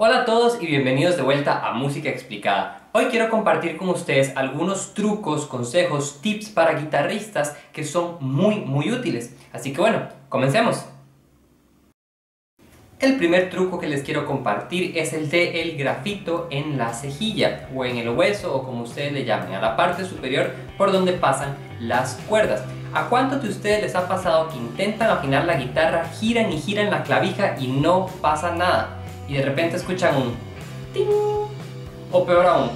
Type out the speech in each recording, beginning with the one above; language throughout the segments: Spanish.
Hola a todos y bienvenidos de vuelta a Música Explicada. Hoy quiero compartir con ustedes algunos trucos, consejos, tips para guitarristas que son muy muy útiles. Así que bueno, comencemos. El primer truco que les quiero compartir es el de el grafito en la cejilla o en el hueso o como ustedes le llamen, a la parte superior por donde pasan las cuerdas. ¿A cuántos de ustedes les ha pasado que intentan afinar la guitarra, giran y giran la clavija y no pasa nada? Y de repente escuchan un ting o peor aún,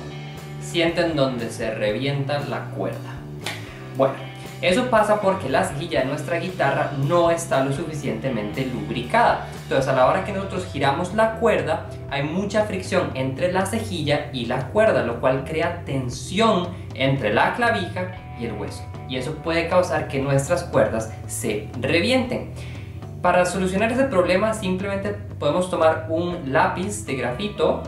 sienten donde se revienta la cuerda. Bueno, eso pasa porque la cejilla de nuestra guitarra no está lo suficientemente lubricada. Entonces a la hora que nosotros giramos la cuerda hay mucha fricción entre la cejilla y la cuerda, lo cual crea tensión entre la clavija y el hueso. Y eso puede causar que nuestras cuerdas se revienten. Para solucionar ese problema simplemente podemos tomar un lápiz de grafito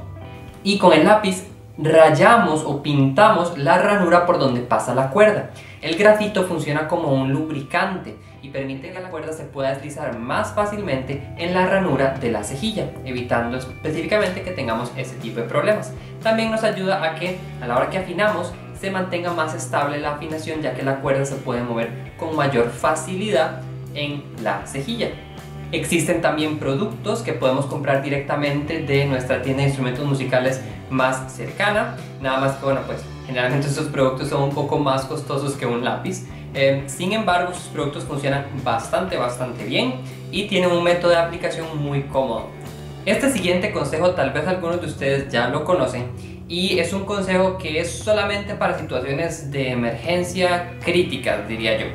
y con el lápiz rayamos o pintamos la ranura por donde pasa la cuerda. El grafito funciona como un lubricante y permite que la cuerda se pueda deslizar más fácilmente en la ranura de la cejilla, evitando específicamente que tengamos ese tipo de problemas. También nos ayuda a que a la hora que afinamos se mantenga más estable la afinación ya que la cuerda se puede mover con mayor facilidad en la cejilla. Existen también productos que podemos comprar directamente de nuestra tienda de instrumentos musicales más cercana. Nada más que, bueno, pues generalmente estos productos son un poco más costosos que un lápiz. Eh, sin embargo, sus productos funcionan bastante, bastante bien y tienen un método de aplicación muy cómodo. Este siguiente consejo tal vez algunos de ustedes ya lo conocen y es un consejo que es solamente para situaciones de emergencia críticas, diría yo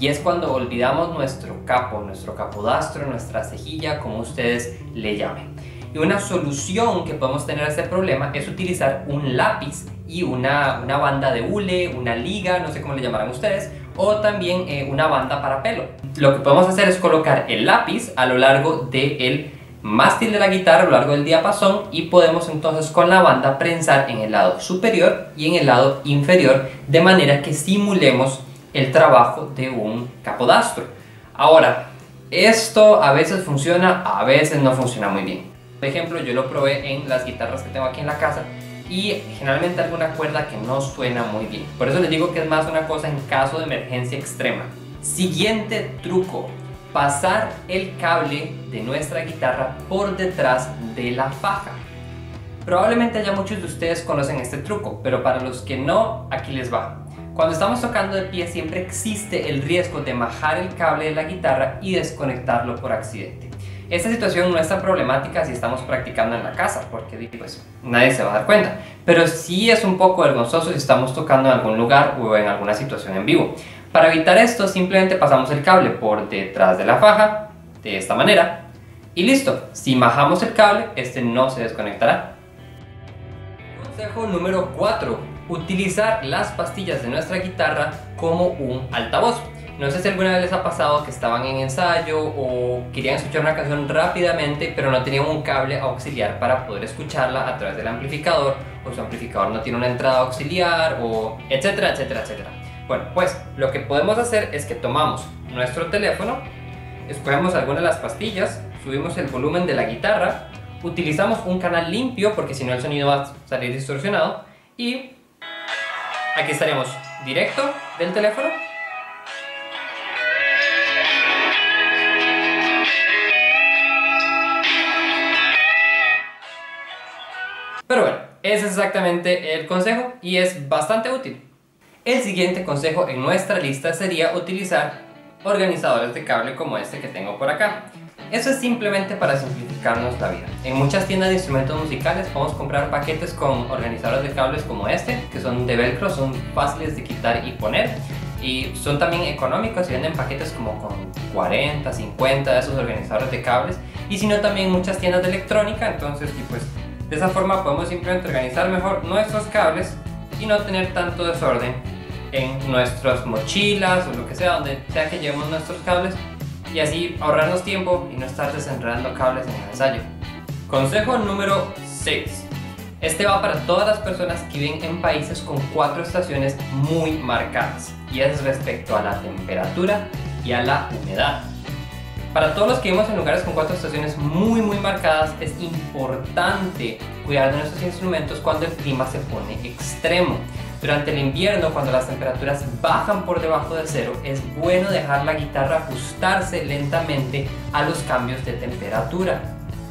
y es cuando olvidamos nuestro capo, nuestro capodastro, nuestra cejilla, como ustedes le llamen. Y una solución que podemos tener a este problema es utilizar un lápiz y una, una banda de hule, una liga, no sé cómo le llamarán ustedes, o también eh, una banda para pelo. Lo que podemos hacer es colocar el lápiz a lo largo del mástil de la guitarra, a lo largo del diapasón, y podemos entonces con la banda prensar en el lado superior y en el lado inferior, de manera que simulemos el trabajo de un capodastro. Ahora, esto a veces funciona, a veces no funciona muy bien. Por ejemplo, yo lo probé en las guitarras que tengo aquí en la casa y generalmente alguna cuerda que no suena muy bien. Por eso les digo que es más una cosa en caso de emergencia extrema. Siguiente truco, pasar el cable de nuestra guitarra por detrás de la faja. Probablemente ya muchos de ustedes conocen este truco, pero para los que no, aquí les va. Cuando estamos tocando de pie siempre existe el riesgo de majar el cable de la guitarra y desconectarlo por accidente. Esta situación no es tan problemática si estamos practicando en la casa, porque pues, nadie se va a dar cuenta, pero sí es un poco vergonzoso si estamos tocando en algún lugar o en alguna situación en vivo. Para evitar esto simplemente pasamos el cable por detrás de la faja, de esta manera, y listo. Si majamos el cable, este no se desconectará. Consejo número 4 utilizar las pastillas de nuestra guitarra como un altavoz. No sé si alguna vez les ha pasado que estaban en ensayo o querían escuchar una canción rápidamente pero no tenían un cable auxiliar para poder escucharla a través del amplificador o su amplificador no tiene una entrada auxiliar o etcétera, etcétera, etcétera. Bueno, pues lo que podemos hacer es que tomamos nuestro teléfono, escogemos alguna de las pastillas, subimos el volumen de la guitarra, utilizamos un canal limpio porque si no el sonido va a salir distorsionado y Aquí estaríamos directo del teléfono. Pero bueno, ese es exactamente el consejo y es bastante útil. El siguiente consejo en nuestra lista sería utilizar organizadores de cable como este que tengo por acá. Eso es simplemente para simplificarnos la vida. En muchas tiendas de instrumentos musicales podemos comprar paquetes con organizadores de cables como este, que son de velcro, son fáciles de quitar y poner y son también económicos y venden paquetes como con 40, 50 de esos organizadores de cables y si no también muchas tiendas de electrónica, entonces y pues de esa forma podemos simplemente organizar mejor nuestros cables y no tener tanto desorden en nuestras mochilas o lo que sea, donde sea que llevemos nuestros cables y así ahorrarnos tiempo y no estar desenredando cables en el ensayo. Consejo número 6. Este va para todas las personas que viven en países con cuatro estaciones muy marcadas y es respecto a la temperatura y a la humedad. Para todos los que vivimos en lugares con cuatro estaciones muy muy marcadas, es importante cuidar de nuestros instrumentos cuando el clima se pone extremo. Durante el invierno, cuando las temperaturas bajan por debajo de cero, es bueno dejar la guitarra ajustarse lentamente a los cambios de temperatura.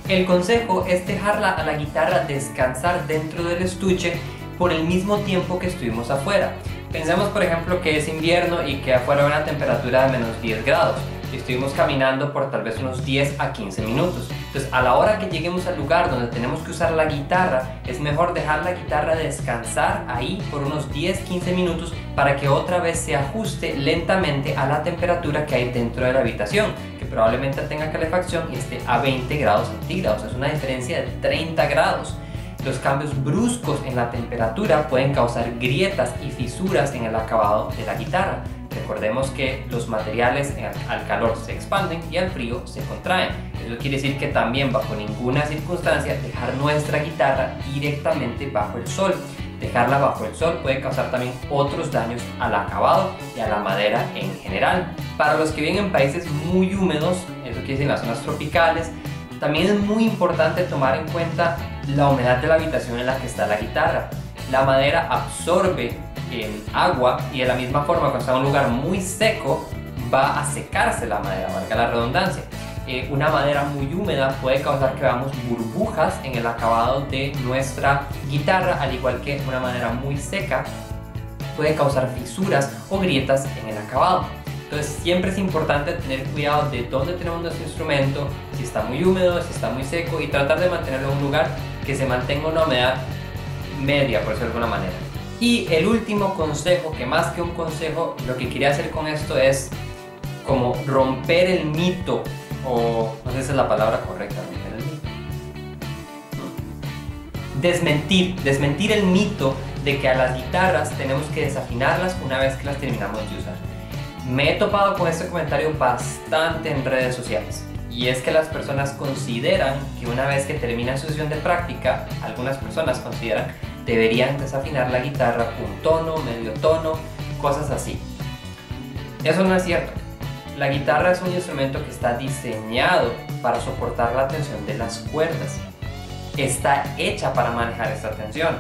El consejo es dejarla a la guitarra descansar dentro del estuche por el mismo tiempo que estuvimos afuera. Pensemos por ejemplo que es invierno y que afuera hay una temperatura de menos 10 grados y estuvimos caminando por tal vez unos 10 a 15 minutos. Entonces a la hora que lleguemos al lugar donde tenemos que usar la guitarra, es mejor dejar la guitarra descansar ahí por unos 10-15 minutos para que otra vez se ajuste lentamente a la temperatura que hay dentro de la habitación, que probablemente tenga calefacción y esté a 20 grados centígrados. Es una diferencia de 30 grados. Los cambios bruscos en la temperatura pueden causar grietas y fisuras en el acabado de la guitarra. Recordemos que los materiales al calor se expanden y al frío se contraen. Eso quiere decir que también bajo ninguna circunstancia dejar nuestra guitarra directamente bajo el sol. Dejarla bajo el sol puede causar también otros daños al acabado y a la madera en general. Para los que viven en países muy húmedos, eso quiere decir en las zonas tropicales, también es muy importante tomar en cuenta la humedad de la habitación en la que está la guitarra. La madera absorbe el agua y de la misma forma cuando está en un lugar muy seco va a secarse la madera, valga la redundancia. Eh, una madera muy húmeda puede causar que veamos burbujas en el acabado de nuestra guitarra, al igual que una madera muy seca puede causar fisuras o grietas en el acabado. Entonces siempre es importante tener cuidado de dónde tenemos nuestro instrumento, si está muy húmedo, si está muy seco y tratar de mantenerlo en un lugar que se mantenga una humedad media, por decirlo de alguna manera. Y el último consejo, que más que un consejo, lo que quería hacer con esto es como romper el mito, o no sé si es la palabra correcta, romper el mito. Desmentir, desmentir el mito de que a las guitarras tenemos que desafinarlas una vez que las terminamos de usar. Me he topado con este comentario bastante en redes sociales y es que las personas consideran que una vez que termina su sesión de práctica, algunas personas consideran deberían desafinar la guitarra un tono, medio tono, cosas así. Eso no es cierto. La guitarra es un instrumento que está diseñado para soportar la tensión de las cuerdas. Está hecha para manejar esta tensión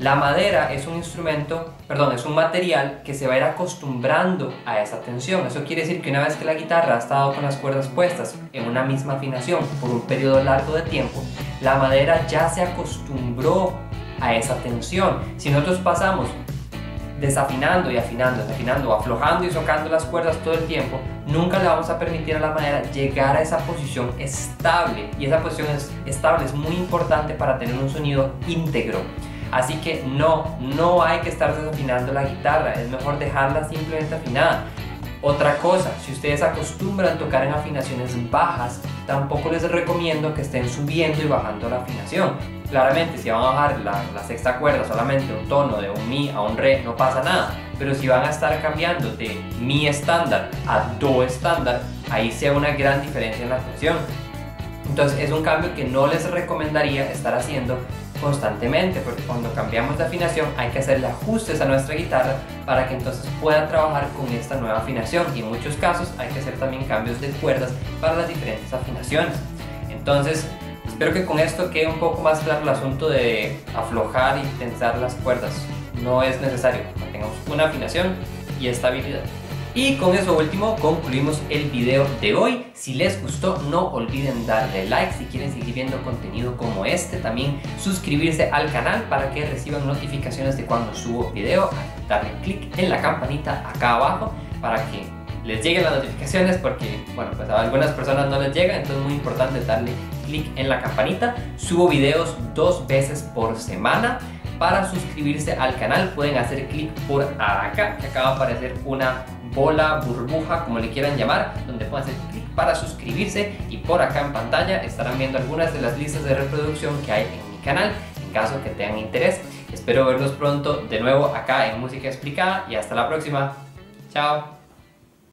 la madera es un instrumento, perdón, es un material que se va a ir acostumbrando a esa tensión. Eso quiere decir que una vez que la guitarra ha estado con las cuerdas puestas en una misma afinación por un periodo largo de tiempo, la madera ya se acostumbró a esa tensión. Si nosotros pasamos desafinando y afinando, desafinando, aflojando y socando las cuerdas todo el tiempo, nunca le vamos a permitir a la madera llegar a esa posición estable. Y esa posición estable es muy importante para tener un sonido íntegro. Así que no, no hay que estar desafinando la guitarra, es mejor dejarla simplemente afinada. Otra cosa, si ustedes acostumbran tocar en afinaciones bajas, tampoco les recomiendo que estén subiendo y bajando la afinación. Claramente, si van a bajar la, la, sexta cuerda solamente un tono de un mi a un re, no pasa nada. Pero si van a estar cambiando de mi estándar a do estándar, ahí sea una gran diferencia en la tensión. Entonces es un cambio que no les recomendaría estar haciendo constantemente, porque cuando cambiamos de afinación hay que hacerle ajustes a nuestra guitarra para que entonces pueda trabajar con esta nueva afinación y en muchos casos hay que hacer también cambios de cuerdas para las diferentes afinaciones. Entonces, espero que con esto quede un poco más claro el asunto de aflojar y tensar las cuerdas. No es necesario, tengamos una afinación y estabilidad. Y con eso último concluimos el video de hoy. Si les gustó no olviden darle like si quieren seguir viendo contenido como este. También suscribirse al canal para que reciban notificaciones de cuando subo video. Darle clic en la campanita acá abajo para que les lleguen las notificaciones porque bueno pues a algunas personas no les llega entonces es muy importante darle clic en la campanita subo videos dos veces por semana para suscribirse al canal pueden hacer clic por acá que acaba de aparecer una bola, burbuja, como le quieran llamar, donde pueden hacer clic para suscribirse y por acá en pantalla estarán viendo algunas de las listas de reproducción que hay en mi canal en caso que tengan interés. Espero verlos pronto de nuevo acá en Música Explicada y hasta la próxima. Chao.